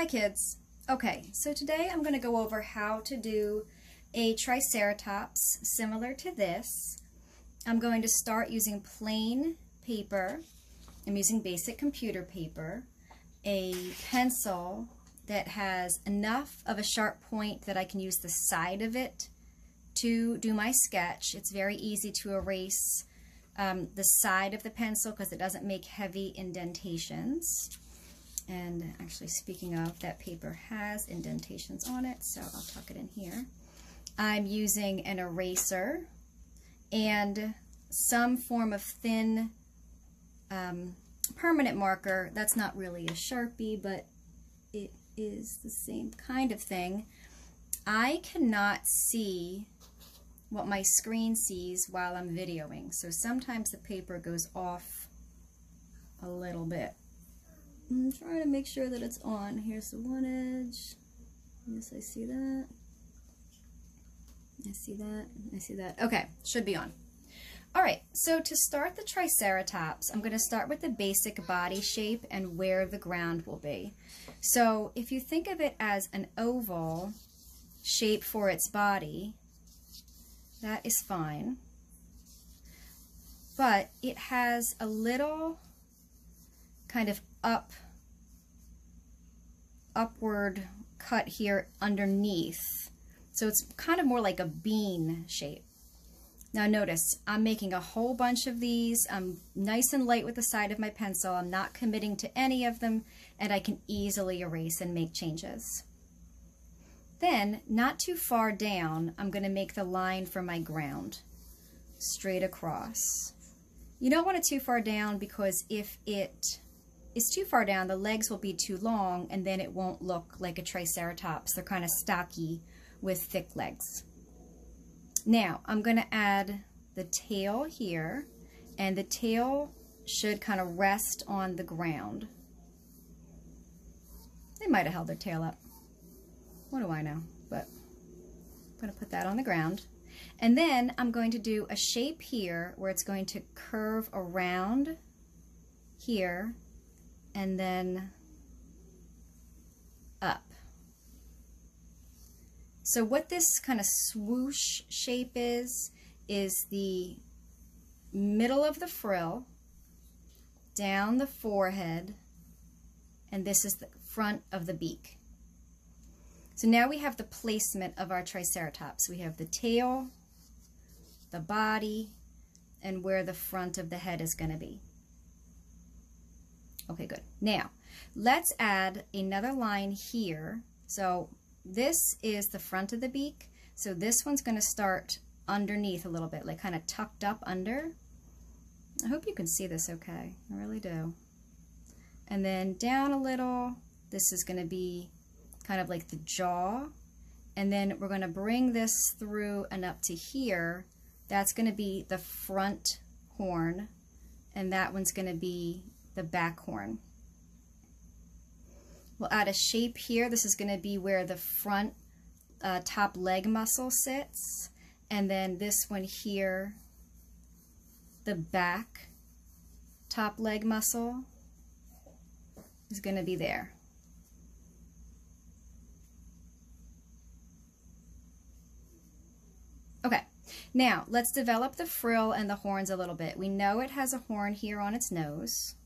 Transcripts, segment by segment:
Hi kids. Okay, so today I'm going to go over how to do a Triceratops similar to this. I'm going to start using plain paper. I'm using basic computer paper, a pencil that has enough of a sharp point that I can use the side of it to do my sketch. It's very easy to erase um, the side of the pencil because it doesn't make heavy indentations. And actually, speaking of, that paper has indentations on it, so I'll tuck it in here. I'm using an eraser and some form of thin um, permanent marker. That's not really a Sharpie, but it is the same kind of thing. I cannot see what my screen sees while I'm videoing, so sometimes the paper goes off a little bit. I'm trying to make sure that it's on. Here's the one edge. Yes, I see that. I see that. I see that. Okay, should be on. All right, so to start the Triceratops, I'm going to start with the basic body shape and where the ground will be. So if you think of it as an oval shape for its body, that is fine. But it has a little kind of up, upward cut here underneath. So it's kind of more like a bean shape. Now notice, I'm making a whole bunch of these. I'm nice and light with the side of my pencil. I'm not committing to any of them, and I can easily erase and make changes. Then, not too far down, I'm going to make the line for my ground, straight across. You don't want it too far down because if it is too far down, the legs will be too long, and then it won't look like a Triceratops. They're kind of stocky with thick legs. Now, I'm going to add the tail here, and the tail should kind of rest on the ground. They might have held their tail up. What do I know? But I'm going to put that on the ground. And then I'm going to do a shape here where it's going to curve around here and then up. So what this kind of swoosh shape is, is the middle of the frill, down the forehead, and this is the front of the beak. So now we have the placement of our Triceratops. We have the tail, the body, and where the front of the head is going to be. Okay, good. Now, let's add another line here. So this is the front of the beak. So this one's going to start underneath a little bit, like kind of tucked up under. I hope you can see this okay. I really do. And then down a little, this is going to be kind of like the jaw. And then we're going to bring this through and up to here. That's going to be the front horn. And that one's going to be the back horn. We'll add a shape here. This is going to be where the front uh, top leg muscle sits. And then this one here, the back top leg muscle is going to be there. Okay, now let's develop the frill and the horns a little bit. We know it has a horn here on its nose.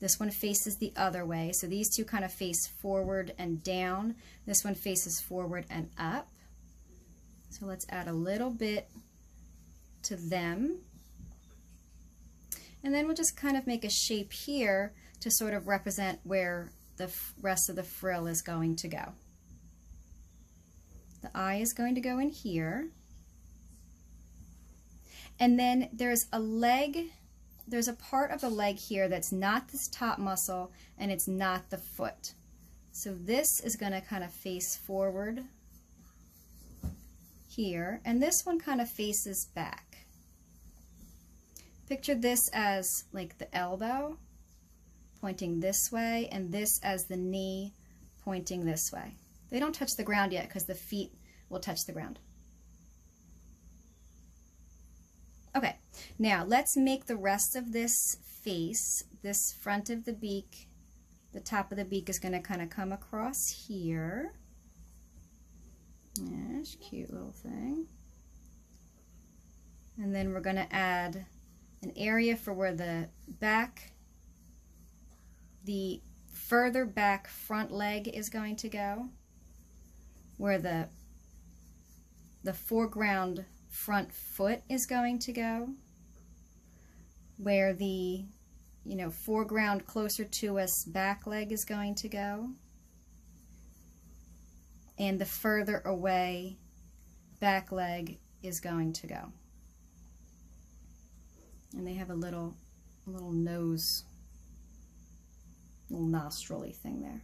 This one faces the other way. So these two kind of face forward and down. This one faces forward and up. So let's add a little bit to them. And then we'll just kind of make a shape here to sort of represent where the rest of the frill is going to go. The eye is going to go in here. And then there's a leg there's a part of the leg here that's not this top muscle and it's not the foot. So this is going to kind of face forward here, and this one kind of faces back. Picture this as like the elbow pointing this way, and this as the knee pointing this way. They don't touch the ground yet because the feet will touch the ground. Okay, now let's make the rest of this face, this front of the beak, the top of the beak is going to kind of come across here. Yes, cute little thing. And then we're going to add an area for where the back, the further back front leg is going to go, where the, the foreground front foot is going to go, where the you know, foreground closer to us back leg is going to go. And the further away back leg is going to go. And they have a little, a little nose, little nostrily thing there.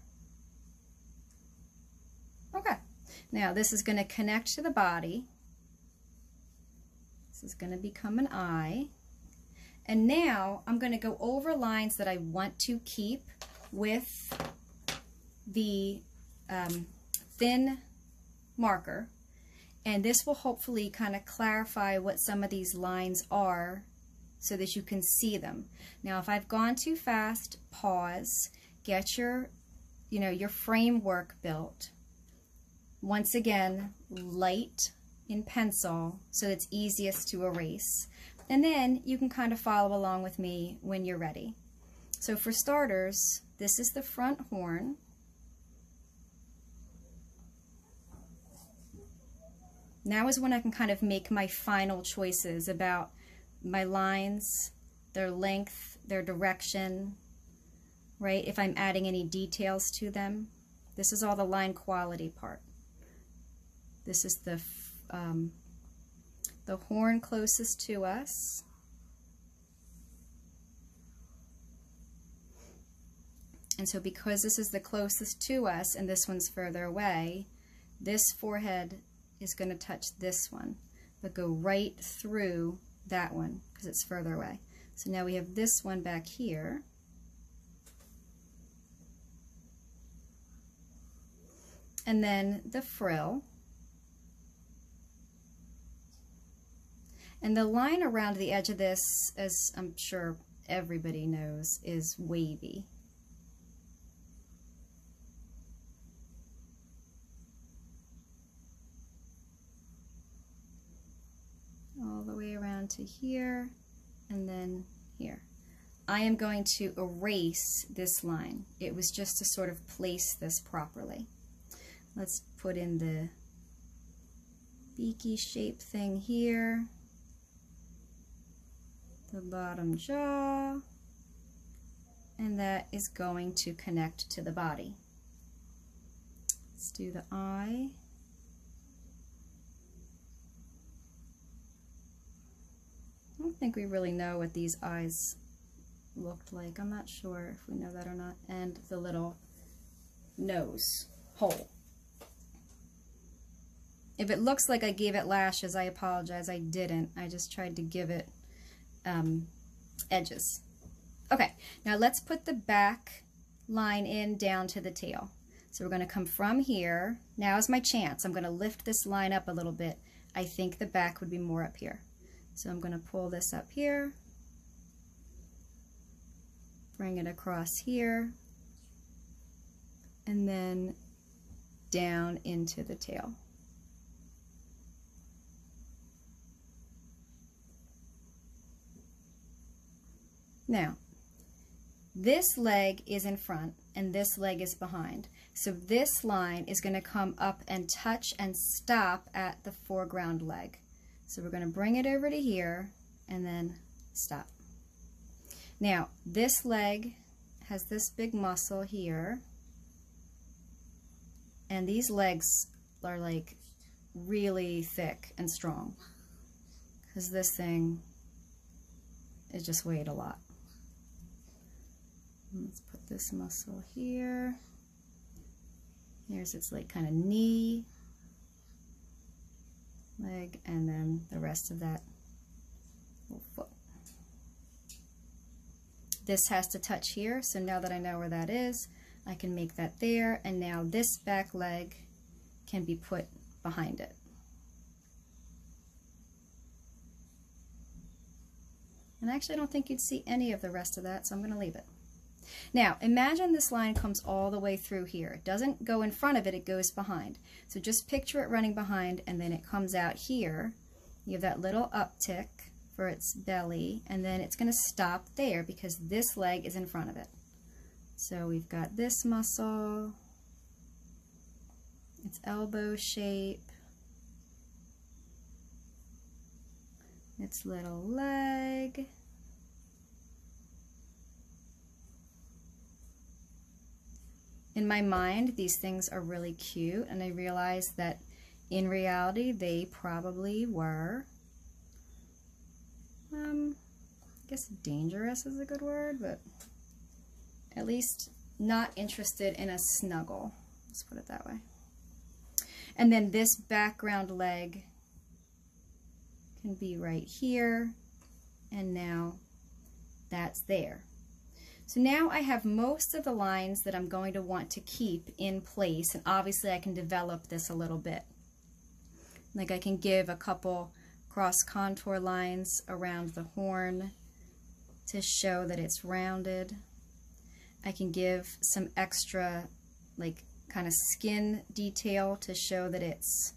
Okay, now this is going to connect to the body. This is going to become an eye. And now I'm going to go over lines that I want to keep with the um, thin marker. And this will hopefully kind of clarify what some of these lines are so that you can see them. Now, if I've gone too fast, pause, get your, you know, your framework built. Once again, light in pencil so it's easiest to erase. And then you can kind of follow along with me when you're ready. So for starters, this is the front horn. Now is when I can kind of make my final choices about my lines, their length, their direction, right? If I'm adding any details to them. This is all the line quality part. This is the um, the horn closest to us. And so because this is the closest to us and this one's further away, this forehead is going to touch this one, but go right through that one because it's further away. So now we have this one back here. And then the frill. And the line around the edge of this, as I'm sure everybody knows, is wavy. All the way around to here and then here. I am going to erase this line. It was just to sort of place this properly. Let's put in the beaky shape thing here the bottom jaw, and that is going to connect to the body. Let's do the eye. I don't think we really know what these eyes looked like. I'm not sure if we know that or not. And the little nose hole. If it looks like I gave it lashes, I apologize. I didn't. I just tried to give it um, edges. Okay, now let's put the back line in down to the tail. So we're going to come from here. Now is my chance. I'm going to lift this line up a little bit. I think the back would be more up here. So I'm going to pull this up here, bring it across here, and then down into the tail. Now, this leg is in front and this leg is behind. So this line is going to come up and touch and stop at the foreground leg. So we're going to bring it over to here and then stop. Now, this leg has this big muscle here. And these legs are like really thick and strong because this thing is just weighed a lot. Let's put this muscle here. Here's its like kind of knee, leg, and then the rest of that foot. This has to touch here, so now that I know where that is, I can make that there, and now this back leg can be put behind it. And actually I don't think you'd see any of the rest of that, so I'm going to leave it. Now, imagine this line comes all the way through here. It doesn't go in front of it, it goes behind. So just picture it running behind and then it comes out here. You have that little uptick for its belly and then it's going to stop there because this leg is in front of it. So we've got this muscle, its elbow shape, its little leg, in my mind, these things are really cute, and I realize that in reality, they probably were. Um, I guess dangerous is a good word, but at least not interested in a snuggle. Let's put it that way. And then this background leg can be right here, and now that's there. So now I have most of the lines that I'm going to want to keep in place and obviously I can develop this a little bit. Like I can give a couple cross contour lines around the horn to show that it's rounded. I can give some extra like kind of skin detail to show that it's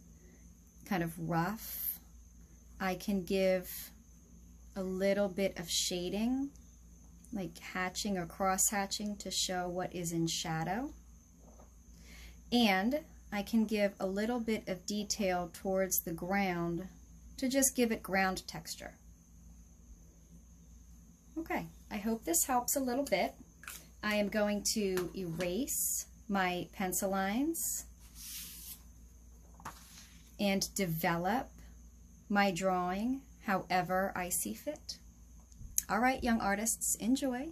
kind of rough. I can give a little bit of shading like hatching or cross hatching to show what is in shadow. And I can give a little bit of detail towards the ground to just give it ground texture. Okay, I hope this helps a little bit. I am going to erase my pencil lines and develop my drawing however I see fit. All right, young artists, enjoy.